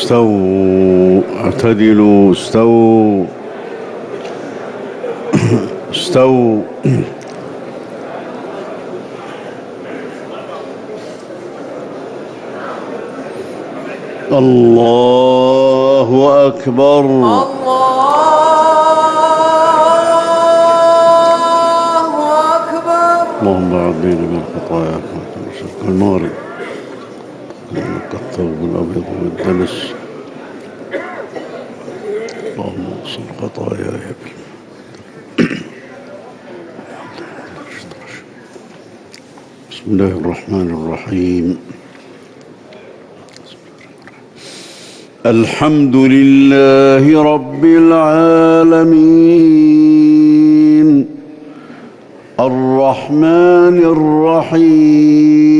استووا اعتدلوا استووا. استووا. الله أكبر. الله أكبر. اللهم عبدنا من خطاياك المغرب. إنك الثوب الأبيض والدنس اللهم اغسل خطاياي. بسم الله الرحمن الرحيم. الحمد لله رب العالمين. الرحمن الرحيم.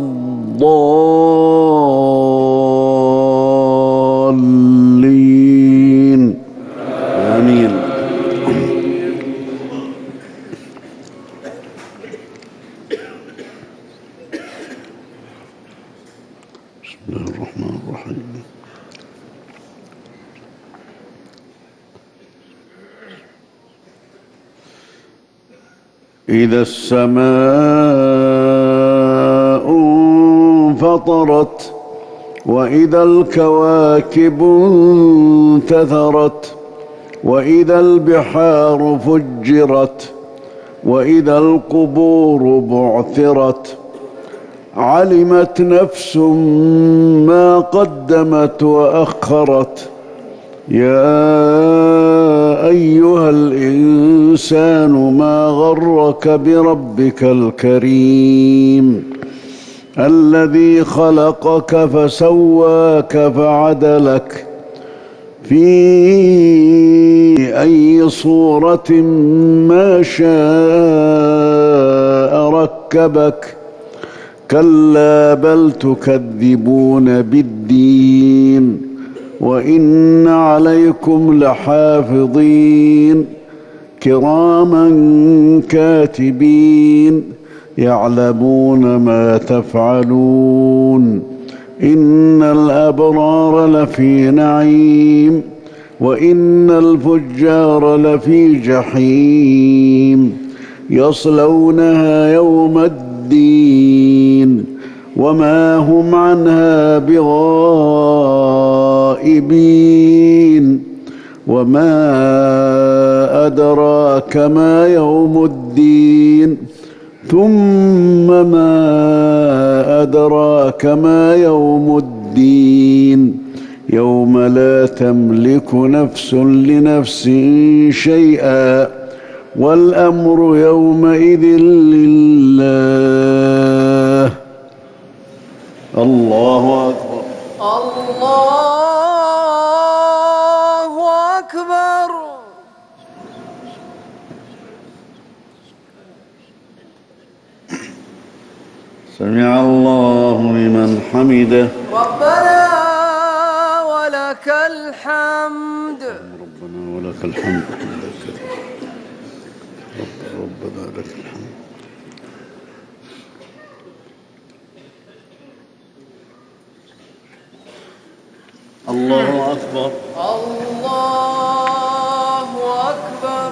آمين. بسم الله الرحمن الرحيم. إذا السماء انفطرت وإذا الكواكب انتثرت وإذا البحار فجرت وإذا القبور بعثرت. علمت نفس ما قدمت وأخرت. يا أيها الإنسان ما غرك بربك الكريم؟ الذي خلقك فسواك فعدلك في أي صورة ما شاء ركبك. كلا بل تكذبون بالدين وإن عليكم لحافظين. كراما كاتبين. يعلمون ما تفعلون إن الأبرار لفي نعيم وإن الفجار لفي جحيم يصلونها يوم الدين وما هم عنها بغائبين وما أدراك ما يوم الدين ثم ما أدراك ما يوم الدين؟ يوم لا تملك نفس لنفس شيئا والأمر يومئذ لله. الله أكبر. الله سمع الله لمن حمده. ربنا ولك الحمد. ربنا ولك الحمد. ربنا لك الحمد. الله أكبر. الله أكبر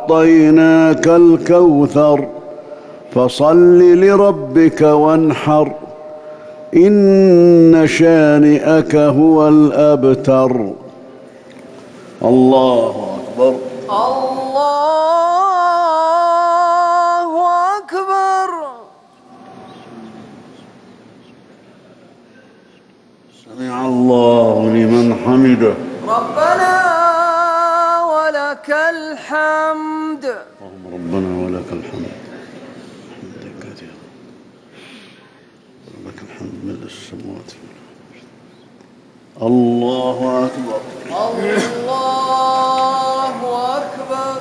أعطيناك الكوثر فصل لربك وانحر إن شانئك هو الأبتر. الله أكبر. الله أكبر. سمع الله لمن حمده. ربنا ولك الحمد. اللهم ربنا ولك الحمد. ولك الحمد من السماوات والأرض. الله أكبر. الله أكبر.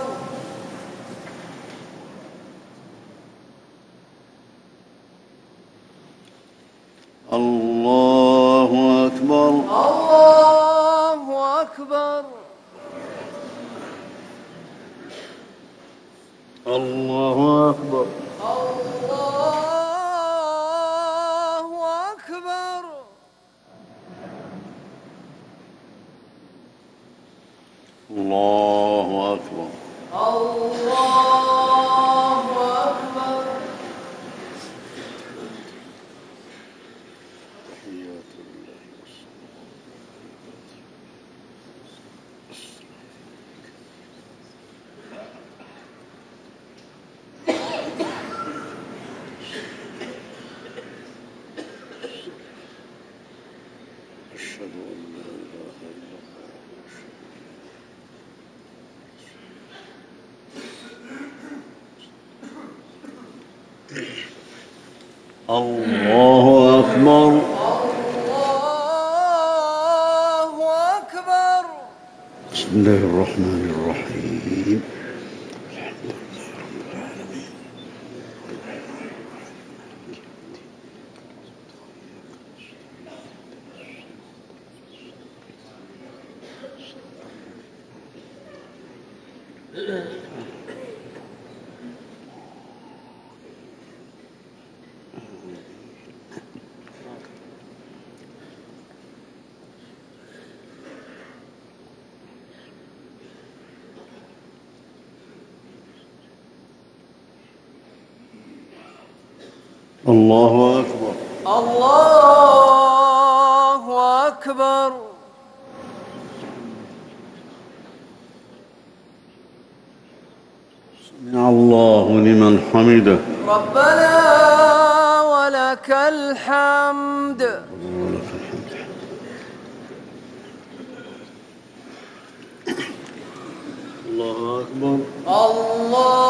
الله أكبر. الله أكبر الله أكبر الله أكبر الله أكبر الله أكبر تحيات الله والصلاة أشهد أن لا إله إلا الله أكبر الله أكبر بسم الله الرحمن الرحيم الحمد لله رب العالمين الله أكبر الله لك الحمد. الله أكبر. الله